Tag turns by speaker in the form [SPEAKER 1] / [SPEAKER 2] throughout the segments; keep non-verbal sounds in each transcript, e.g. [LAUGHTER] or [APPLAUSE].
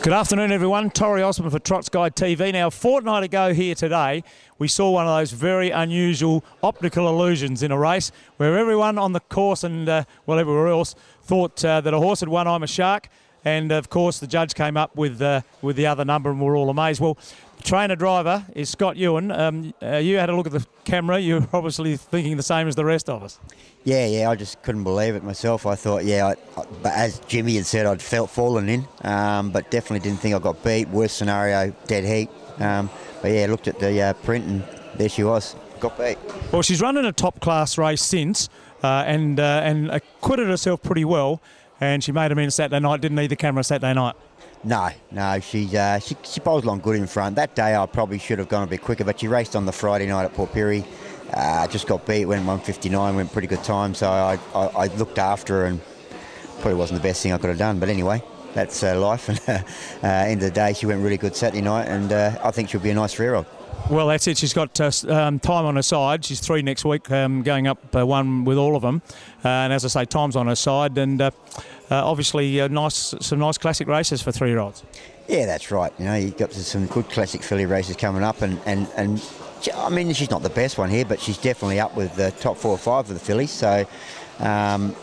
[SPEAKER 1] Good afternoon, everyone. Tori Osman for Trots Guide TV. Now, a fortnight ago here today, we saw one of those very unusual optical illusions in a race where everyone on the course and, uh, well, everywhere else thought uh, that a horse had won I'm a Shark. And, of course, the judge came up with, uh, with the other number and we're all amazed. Well, trainer driver is Scott Ewen. Um, uh, you had a look at the camera. [LAUGHS] You're obviously thinking the same as the rest of us.
[SPEAKER 2] Yeah, yeah, I just couldn't believe it myself. I thought, yeah, I, I, but as Jimmy had said, I'd felt fallen in, um, but definitely didn't think I got beat. Worst scenario, dead heat. Um, but yeah, looked at the uh, print and there she was, got beat.
[SPEAKER 1] Well, she's run in a top class race since uh, and uh, and acquitted herself pretty well. And she made a in Saturday night. Didn't need the camera Saturday night.
[SPEAKER 2] No, no, she, uh, she she bowls along good in front. That day I probably should have gone a bit quicker, but she raced on the Friday night at Port Pirie. Uh, just got beat, went 159, went pretty good time. So I, I, I, looked after her and probably wasn't the best thing I could have done. But anyway, that's uh, life. [LAUGHS] And uh, end of the day, she went really good Saturday night, and uh, I think she'll be a nice three-year-old.
[SPEAKER 1] Well, that's it. She's got uh, um, time on her side. She's three next week, um, going up uh, one with all of them. Uh, and as I say, time's on her side, and uh, uh, obviously nice, some nice classic races for three-year-olds.
[SPEAKER 2] Yeah, that's right. You know, you've got some good classic filly races coming up, and, and, and I mean, she's not the best one here, but she's definitely up with the top four or five of the fillies. So, um,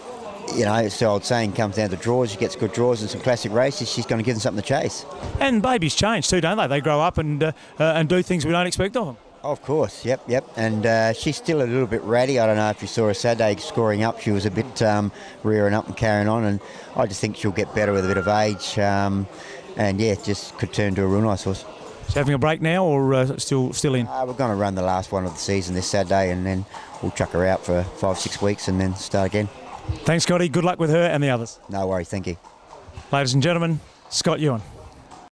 [SPEAKER 2] you know, it's the old saying comes down to draws. She gets good draws and some classic races. She's going to give them something to chase.
[SPEAKER 1] And babies change too, don't they? They grow up and uh, uh, and do things we don't expect of them.
[SPEAKER 2] Of course, yep, yep. And uh, she's still a little bit ratty. I don't know if you saw her Saturday scoring up. She was a bit um, rearing up and carrying on. And I just think she'll get better with a bit of age. Um, and yeah, just could turn to a real nice horse.
[SPEAKER 1] She's having a break now, or uh, still still in?
[SPEAKER 2] Uh, we're going to run the last one of the season this Saturday, and then we'll chuck her out for five six weeks, and then start again.
[SPEAKER 1] Thanks, Scotty. Good luck with her and the others.
[SPEAKER 2] No worries. Thank you.
[SPEAKER 1] Ladies and gentlemen, Scott Ewen.